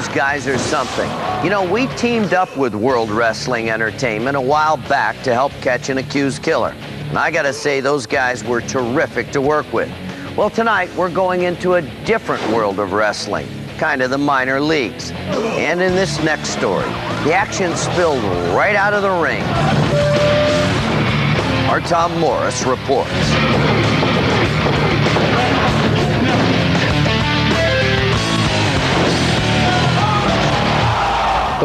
those guys are something. You know, we teamed up with World Wrestling Entertainment a while back to help catch an accused killer. And I gotta say, those guys were terrific to work with. Well, tonight we're going into a different world of wrestling, kind of the minor leagues. And in this next story, the action spilled right out of the ring. Our Tom Morris reports.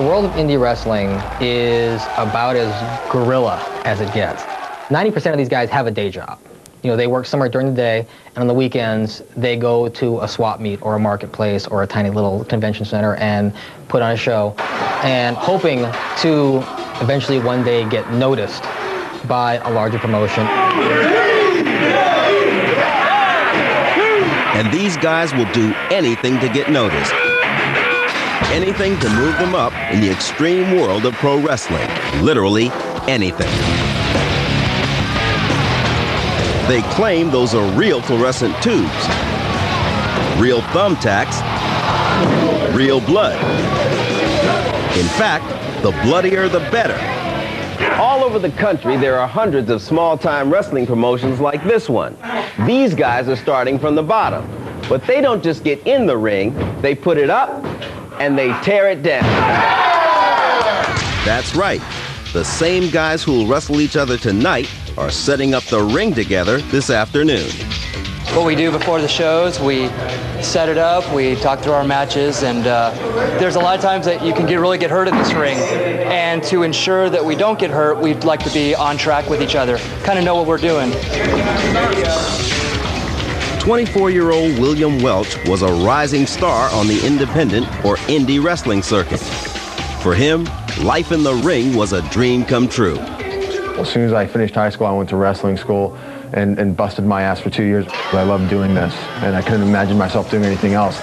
World of indie wrestling is about as guerrilla as it gets. 90% of these guys have a day job. You know, they work somewhere during the day, and on the weekends, they go to a swap meet or a marketplace or a tiny little convention center and put on a show, and hoping to eventually one day get noticed by a larger promotion. And these guys will do anything to get noticed. Anything to move them up in the extreme world of pro wrestling. Literally anything. They claim those are real fluorescent tubes, real thumbtacks, real blood. In fact, the bloodier the better. All over the country, there are hundreds of small-time wrestling promotions like this one. These guys are starting from the bottom. But they don't just get in the ring, they put it up and they tear it down. That's right. The same guys who'll wrestle each other tonight are setting up the ring together this afternoon. What we do before the shows, we set it up, we talk through our matches, and uh, there's a lot of times that you can get, really get hurt in this ring. And to ensure that we don't get hurt, we'd like to be on track with each other, kind of know what we're doing. 24-year-old William Welch was a rising star on the independent or indie wrestling circuit. For him, life in the ring was a dream come true. As soon as I finished high school, I went to wrestling school and, and busted my ass for two years. I loved doing this, and I couldn't imagine myself doing anything else.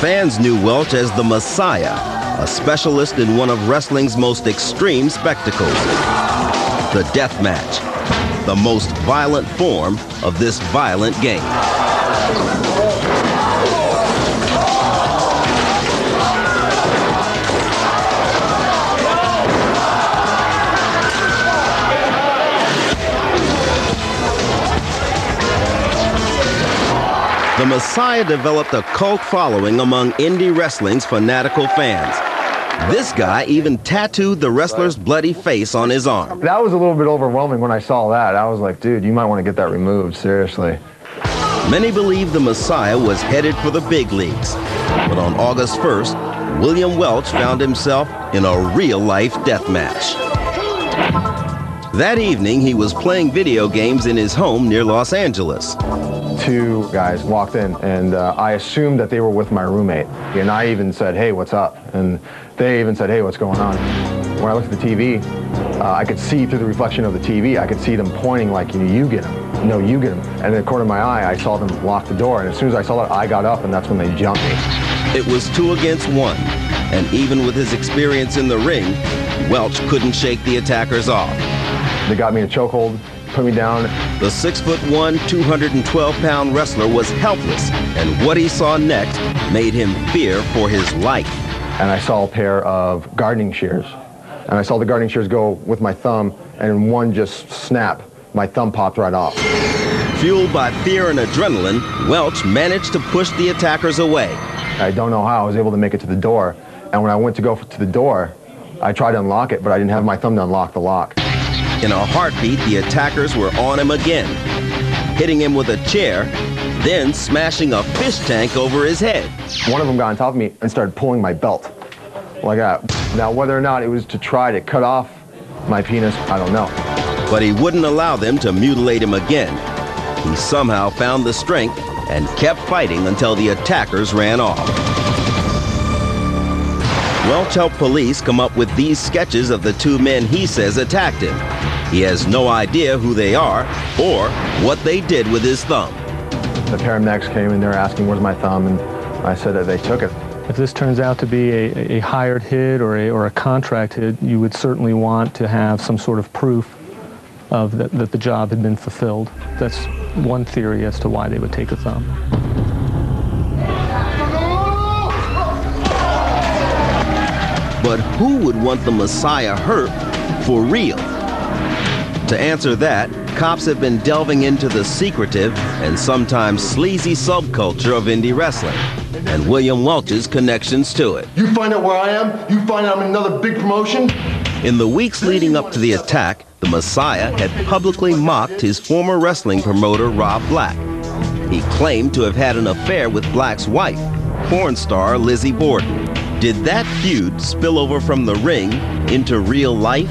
Fans knew Welch as the Messiah, a specialist in one of wrestling's most extreme spectacles, the death match, the most violent form of this violent game. The Messiah developed a cult following among indie wrestling's fanatical fans. This guy even tattooed the wrestler's bloody face on his arm. That was a little bit overwhelming when I saw that. I was like, dude, you might want to get that removed, seriously. Many believe the Messiah was headed for the big leagues. But on August 1st, William Welch found himself in a real-life death match. That evening, he was playing video games in his home near Los Angeles. Two guys walked in, and uh, I assumed that they were with my roommate. And I even said, hey, what's up? And they even said, hey, what's going on? When I looked at the TV, uh, I could see through the reflection of the TV, I could see them pointing like, you know, you get him. No, you get him. And in the corner of my eye, I saw them lock the door. And as soon as I saw that, I got up, and that's when they jumped me. It was two against one. And even with his experience in the ring, Welch couldn't shake the attackers off. They got me in a chokehold, put me down. The six foot one, 212 pound wrestler was helpless, and what he saw next made him fear for his life. And I saw a pair of gardening shears. And I saw the gardening shears go with my thumb, and one just snap. My thumb popped right off. Fueled by fear and adrenaline, Welch managed to push the attackers away. I don't know how I was able to make it to the door. And when I went to go to the door, I tried to unlock it, but I didn't have my thumb to unlock the lock. In a heartbeat, the attackers were on him again, hitting him with a chair, then smashing a fish tank over his head. One of them got on top of me and started pulling my belt like that. Now, whether or not it was to try to cut off my penis, I don't know. But he wouldn't allow them to mutilate him again. He somehow found the strength and kept fighting until the attackers ran off. Welch helped police come up with these sketches of the two men he says attacked him. He has no idea who they are or what they did with his thumb. The paramedics came and they were asking where's my thumb, and I said that they took it. If this turns out to be a, a hired hit or a, or a contract hit, you would certainly want to have some sort of proof of that, that the job had been fulfilled. That's one theory as to why they would take a thumb. But who would want the Messiah hurt for real? To answer that, cops have been delving into the secretive and sometimes sleazy subculture of indie wrestling and William Welch's connections to it. You find out where I am, you find out I'm in another big promotion. In the weeks leading up to the attack, the Messiah had publicly mocked his former wrestling promoter, Rob Black. He claimed to have had an affair with Black's wife, porn star Lizzie Borden. Did that feud spill over from the ring into real life?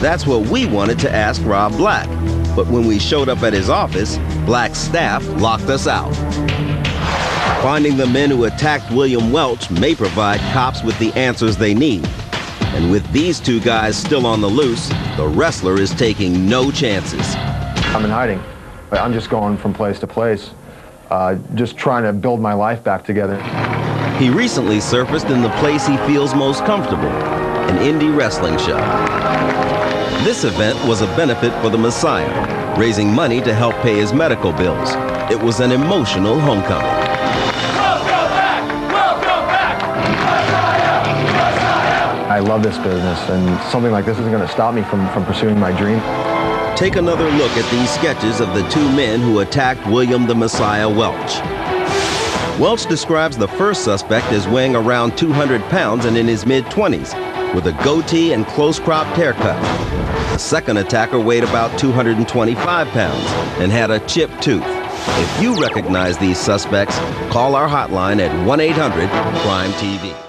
That's what we wanted to ask Rob Black. But when we showed up at his office, Black's staff locked us out. Finding the men who attacked William Welch may provide cops with the answers they need. And with these two guys still on the loose, the wrestler is taking no chances. I'm in hiding. I'm just going from place to place, uh, just trying to build my life back together. He recently surfaced in the place he feels most comfortable, an indie wrestling show. This event was a benefit for the Messiah, raising money to help pay his medical bills. It was an emotional homecoming. I love this business, and something like this isn't going to stop me from, from pursuing my dream. Take another look at these sketches of the two men who attacked William the Messiah Welch. Welch describes the first suspect as weighing around 200 pounds and in his mid 20s, with a goatee and close cropped haircut. The second attacker weighed about 225 pounds and had a chipped tooth. If you recognize these suspects, call our hotline at 1 800 Crime TV.